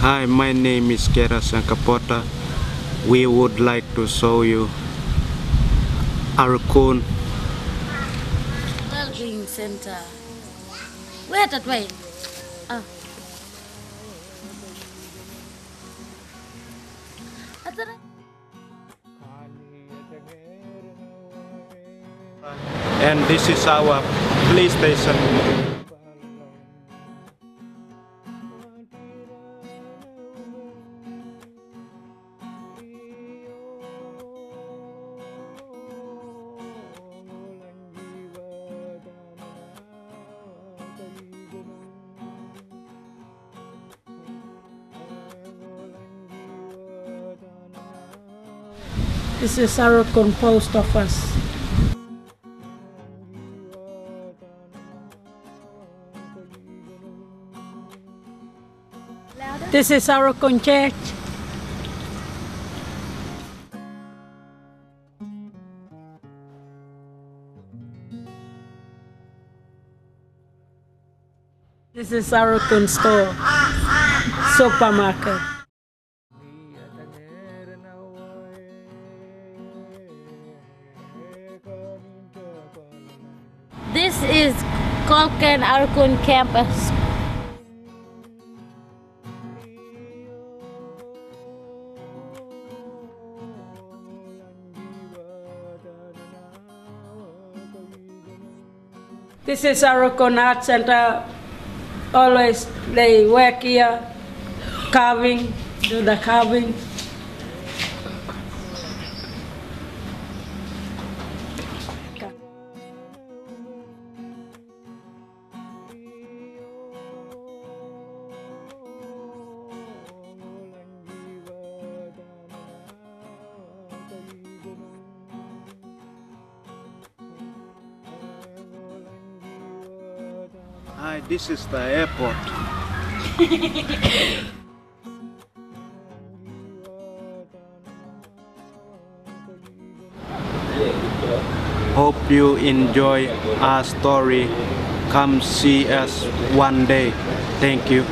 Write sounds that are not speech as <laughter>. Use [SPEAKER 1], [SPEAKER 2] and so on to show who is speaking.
[SPEAKER 1] Hi, my name is Curtis Yunkaporta. We would like to show you Aurukun.
[SPEAKER 2] Well-being center. Where that way? Ah.
[SPEAKER 1] And this is our police station.
[SPEAKER 3] This is Aurukun Post Office. This is our Church. This is Aurukun Store, supermarket.
[SPEAKER 2] Is Kolkan Aurukun campus.
[SPEAKER 3] This is Aurukun Art Center. Always they work here, carving, do the carving.
[SPEAKER 1] Hi, this is the airport. <laughs> Hope you enjoy our story. Come see us one day. Thank you.